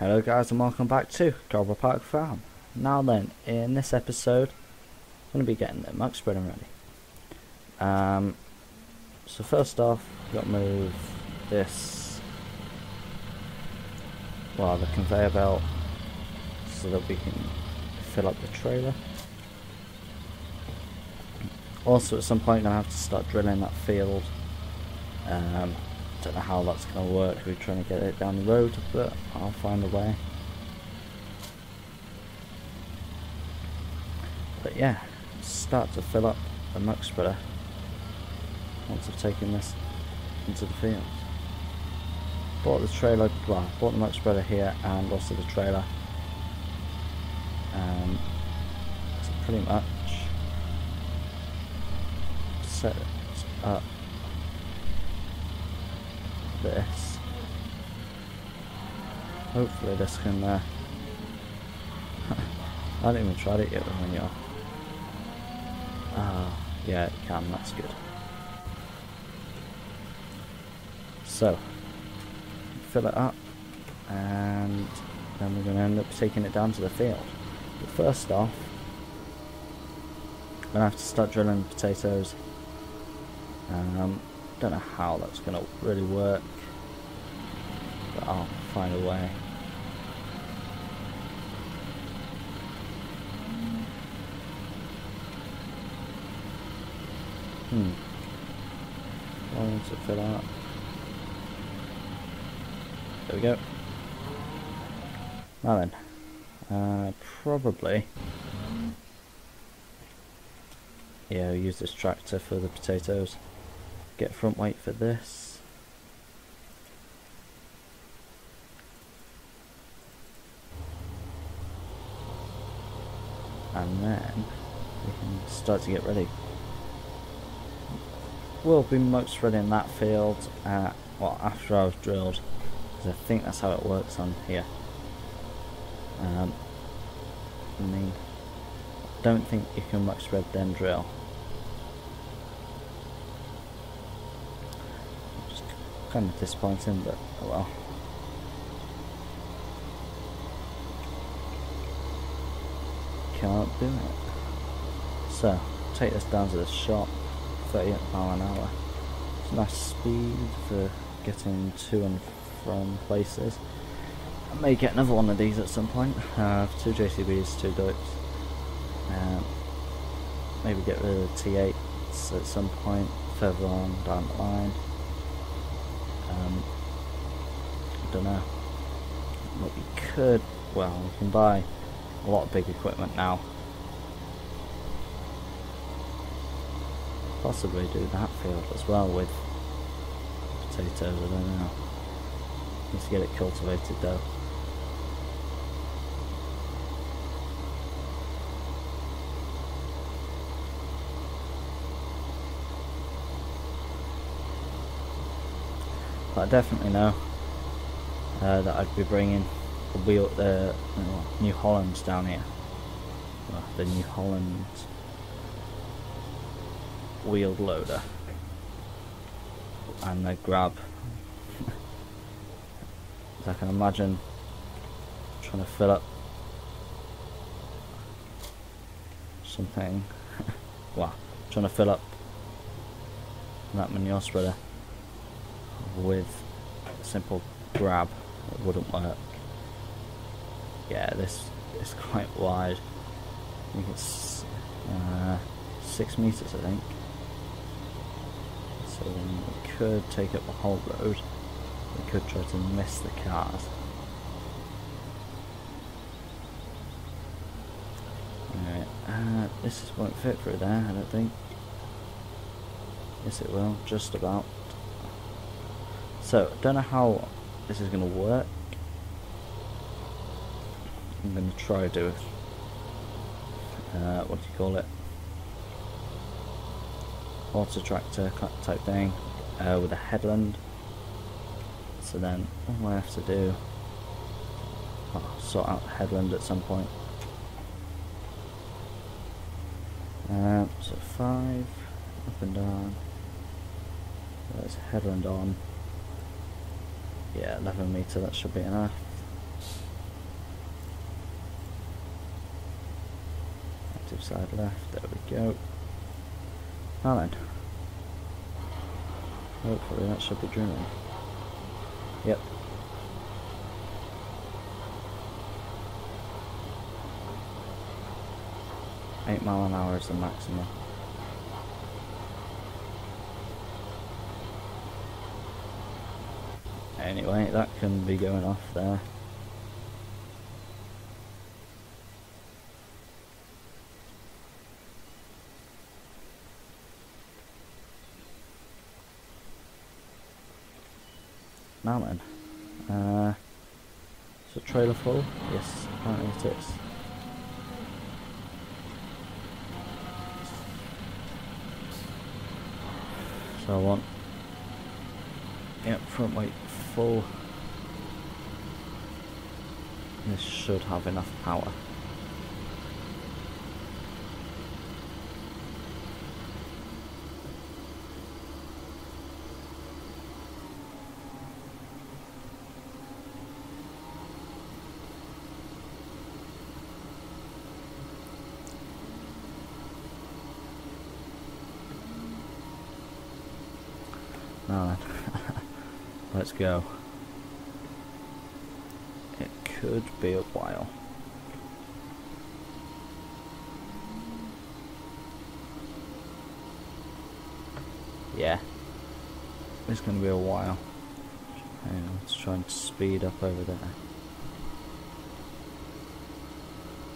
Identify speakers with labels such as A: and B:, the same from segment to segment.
A: Hello guys and welcome back to Coldborough Park Farm. Now then, in this episode, I'm going to be getting the muck spreader ready. Um, so first off, we've got to move this, well the conveyor belt, so that we can fill up the trailer. Also at some point I'm going to have to start drilling that field. Um, don't know how that's going to work. We're trying to get it down the road, but I'll find a way. But yeah, start to fill up the muck spreader once I've taken this into the field. Bought the trailer, well, bought the muck spreader here and also the trailer. Um, so pretty much set it up this. Hopefully this can, uh, I haven't even tried it yet when you're, ah, yeah it can, that's good. So, fill it up, and then we're going to end up taking it down to the field. But first off, I'm going to have to start drilling potatoes. Um, don't know how that's going to really work, but I'll find a way. Hmm. I want to fill out. There we go. Now then, uh, probably, yeah, I'll use this tractor for the potatoes get front weight for this. And then we can start to get ready. We'll be most ready in that field, uh, well after I've drilled, because I think that's how it works on here. Um, I mean, don't think you can muck spread then drill. Kind of disappointing, but oh well. Can't do it. So, take this down to the shop, 38 mile an hour. It's nice speed for getting to and from places. I may get another one of these at some point. I have two JCBs, two Dukes. Um, maybe get rid of the T8s at some point further on down the line. Um, I don't know. But we could, well, we can buy a lot of big equipment now. Possibly do that field as well with potatoes, I don't know. Need to get it cultivated though. But I definitely know uh, that I'd be bringing the wheel, the uh, New Hollands down here. Well, the New Holland wheeled loader and the grab. As I can imagine trying to fill up something. well, trying to fill up that manure spreader with a simple grab it wouldn't work. Yeah, this is quite wide. I think it's uh, six meters, I think. So we could take up the whole road. We could try to miss the cars. Alright, uh, this won't fit through there, I don't think. Yes, it will, just about. So, don't know how this is going to work. I'm going to try to do uh, what do you call it? Auto tractor type thing uh, with a headland. So then all I have to do, oh, sort out the headland at some point. Uh, so five up and down. There's headland on. Yeah, 11 metre, that should be enough. Active side left, there we go. Now then. Hopefully that should be drilling. Yep, Eight mile an hour is the maximum. Anyway, that can be going off there. Now then, uh, is the trailer full? Yes, apparently it is. So I want yep, front weight full. This should have enough power. Now then, let's go. It could be a while. Yeah, it's going to be a while. On, let's try and speed up over there.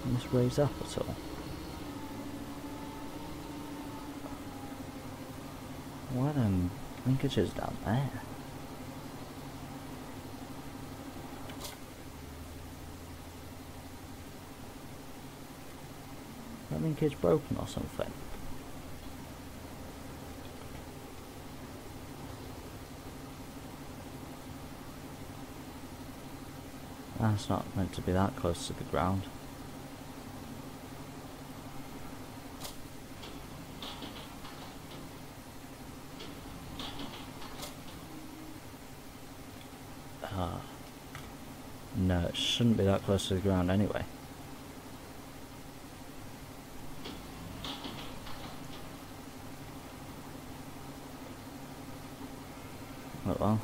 A: Can this raise up at all? Why them linkages down there? That linkage broken or something? That's not meant to be that close to the ground. Ah. No, it shouldn't be that close to the ground anyway. Oh well,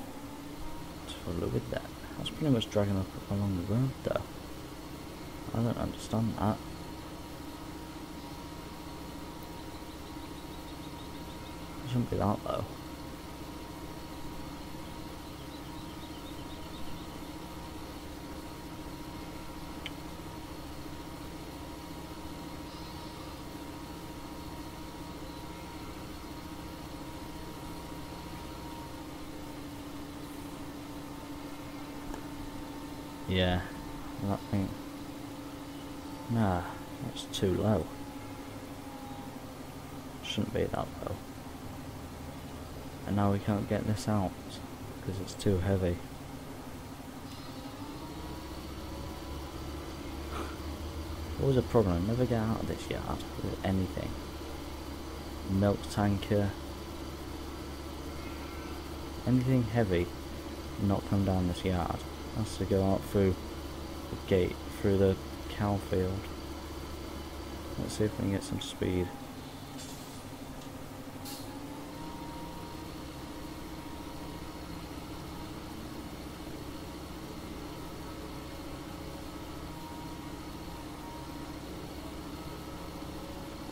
A: let's follow with that. That's pretty much dragging up along the road though. I don't understand that. It shouldn't be that low. Yeah, that thing. Nah, that's too low. Shouldn't be that low. And now we can't get this out because it's too heavy. Always a problem, I never get out of this yard with anything. Milk tanker. Anything heavy, not come down this yard has to go out through the gate, through the cow field. Let's see if we can get some speed.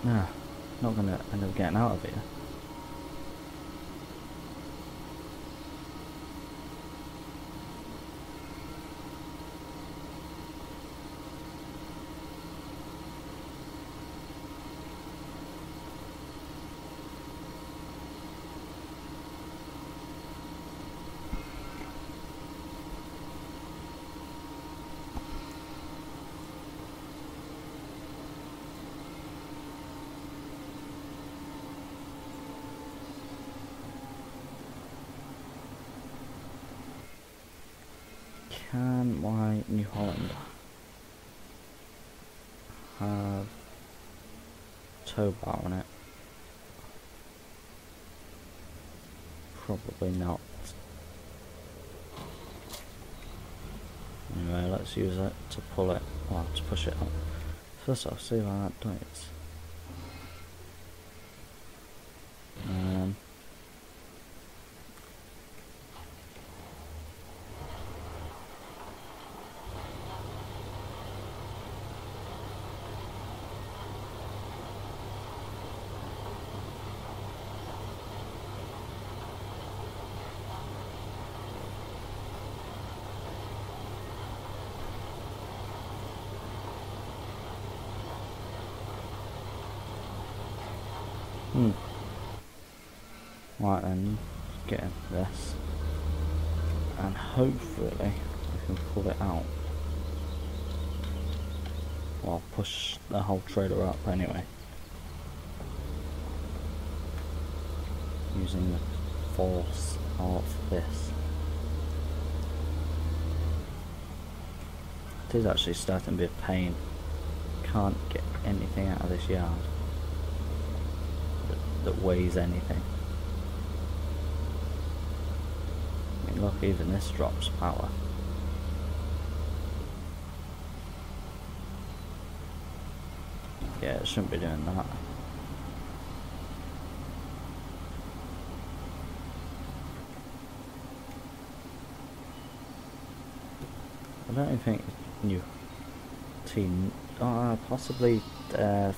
A: Nah, not gonna end up getting out of here. Can my New Holland have tow bar on it? Probably not. Anyway, let's use it to pull it, well, to push it up. First off, see how that does. Right then, getting this. And hopefully we can pull it out. Well, push the whole trailer up anyway. Using the force of this. It is actually starting to be a pain. Can't get anything out of this yard that, that weighs anything. Look, even this drops power. Yeah, it shouldn't be doing that. I don't even think new team, uh, possibly uh,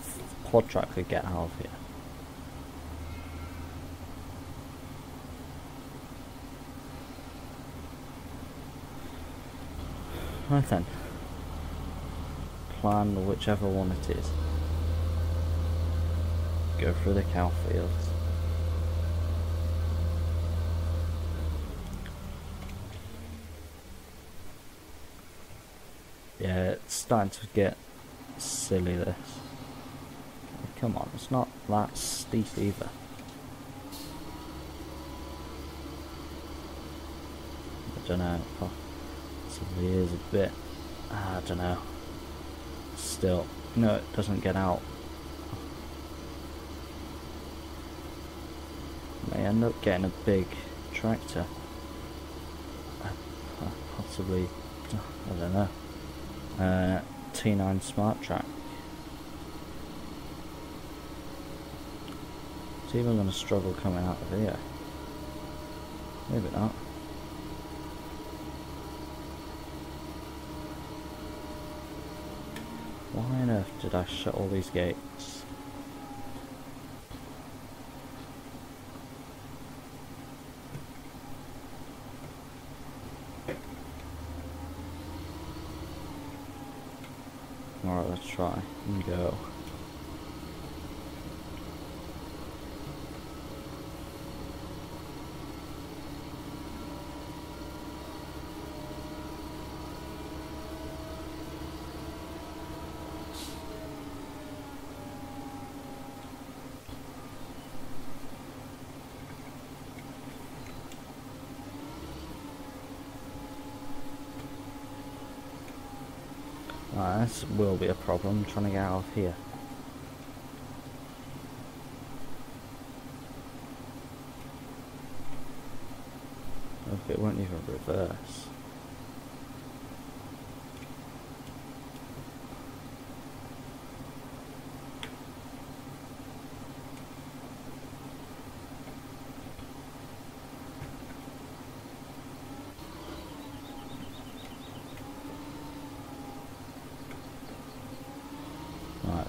A: quad track could get out of here. Right then. Plan whichever one it is. Go through the cow fields. Yeah, it's starting to get silly this. Come on, it's not that steep either. I don't know possibly is a bit, I don't know, still, no it doesn't get out. May end up getting a big tractor. Uh, uh, possibly, I don't know, uh, T9 Smart Track. It's even going to struggle coming out of here. Maybe not. Why earth did I shut all these gates? Alright, let's try and go. This will be a problem trying to get out of here. If it won't even reverse.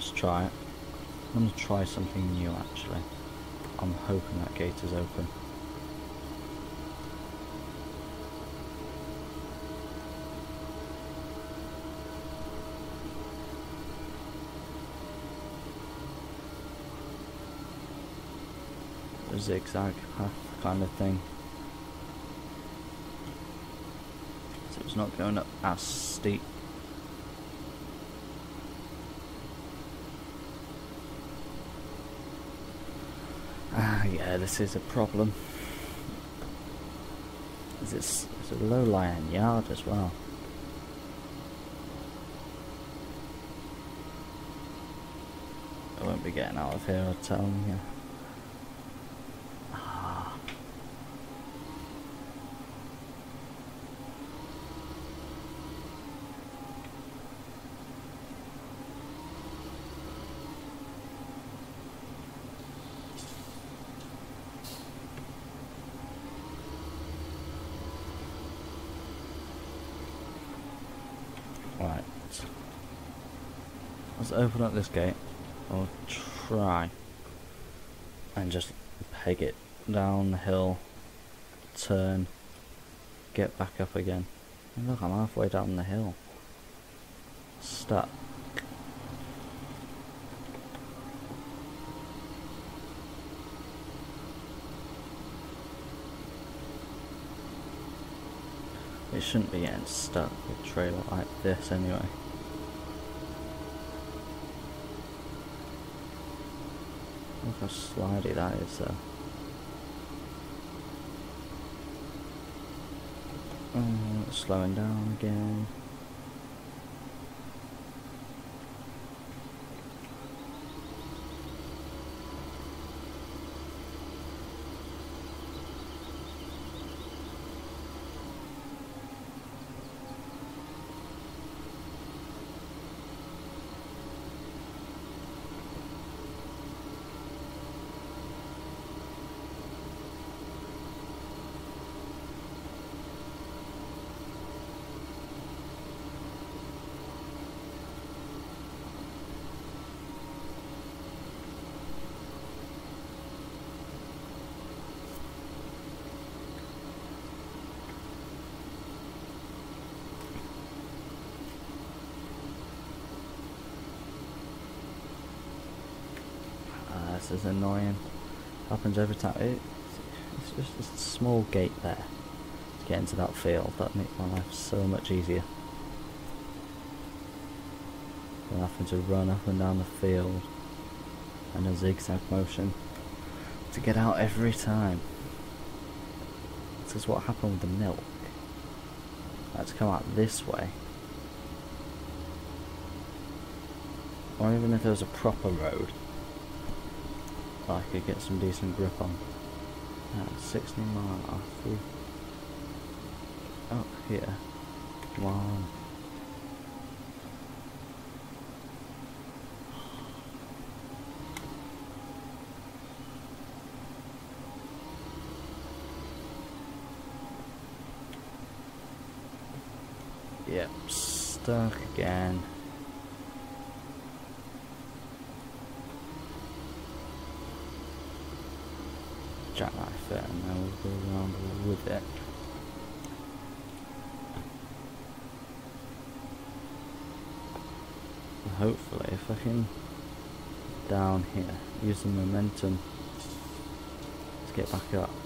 A: Let's try it. I'm going to try something new actually. I'm hoping that gate is open. A zigzag path kind of thing. So it's not going up as steep Oh, yeah, this is a problem. It's, it's a low-lying yard as well. I won't be getting out of here, I'll tell you. open up this gate, I'll try and just peg it down the hill, turn, get back up again. And look, I'm halfway down the hill. Stuck. It shouldn't be getting stuck with a trailer like this anyway. How slidey that is though. Oh, slowing down again. Ah, is annoying. Happens every time. It, it's just a small gate there to get into that field. That makes my life so much easier. Than having to run up and down the field in a zigzag motion to get out every time. This is what happened with the milk. Had to come out this way. Or even if there was a proper road, I could get some decent grip on. Uh, 16 mile through up here. Come on. Yep, stuck again. jackknife it and then we'll go around with it. And hopefully if I can down here, use the momentum to get back up.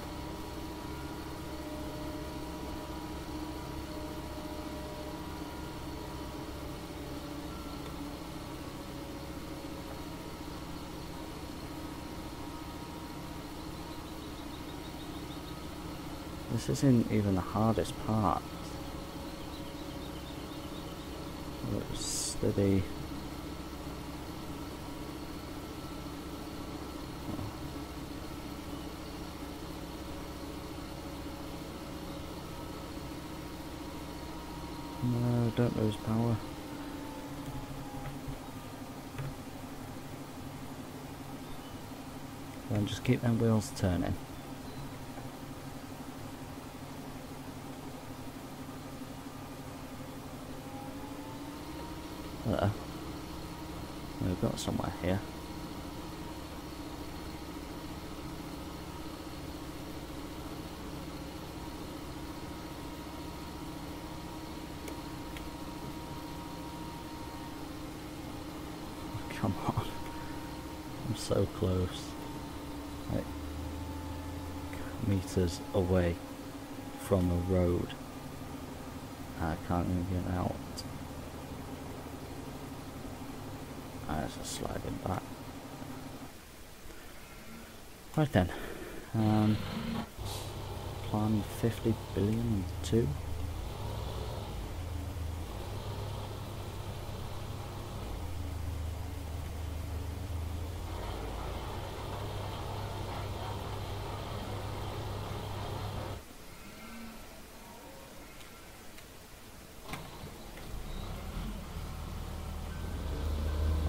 A: This isn't even the hardest part. Steady. No, don't lose power. And just keep them wheels turning. There. We've got somewhere here. Come on. I'm so close. Like meters away from the road. I can't even get out. That's a sliding back. Right then. Um, plan 50 billion two.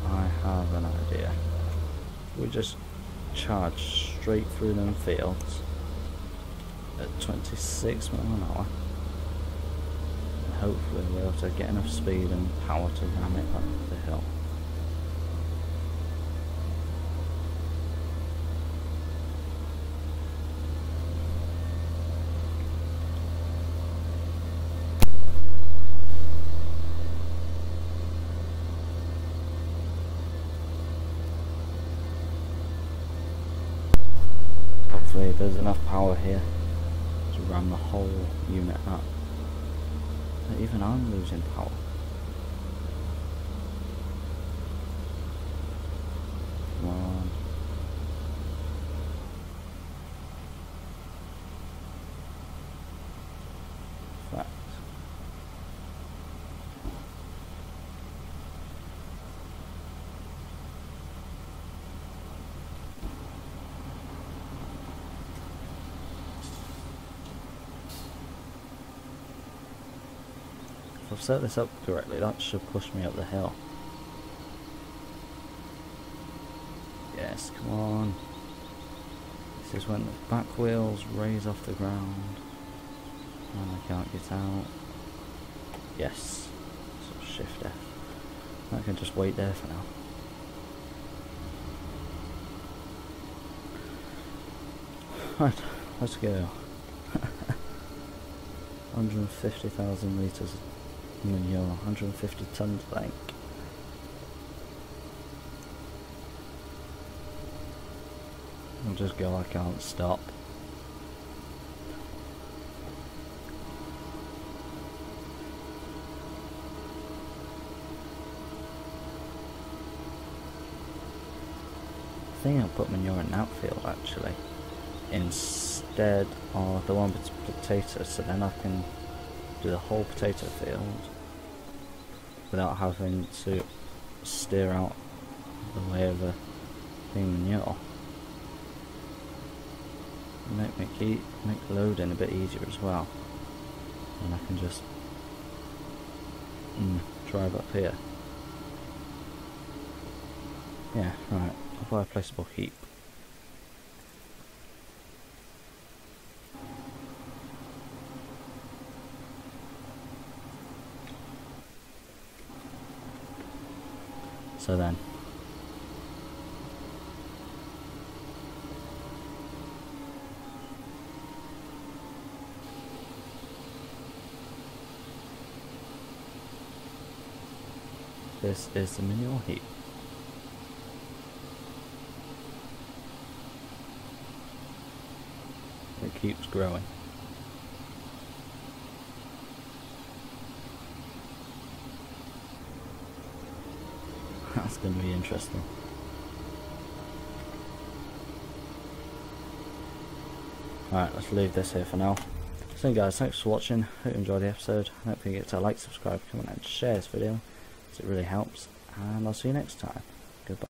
A: I have an idea. We just charge straight through them fields at 26 miles an hour. And hopefully we're able to get enough speed and power to ram it up the hill. There's enough power here to ram the whole unit up. that even I'm losing power. Come on. Fact. If I've set this up correctly, that should push me up the hill. Yes, come on. This is when the back wheels raise off the ground and I can't get out. Yes. So shift F. I can just wait there for now. Right, let's go. 150,000 litres of manure, 150 tonnes I think. I'll just go, I can't stop. I think I'll put manure in that field actually instead of the one with potatoes so then I can the whole potato field without having to steer out the way of the thing manure. Make make, make loading a bit easier as well. And I can just mm, drive up here. Yeah, right. I'll buy a placeable heap. So then. This is the manure heap. It keeps growing. That's going to be interesting. Alright, let's leave this here for now. So guys, thanks for watching. Hope you enjoyed the episode. Don't forget to like, subscribe, comment and share this video. It really helps. And I'll see you next time. Goodbye.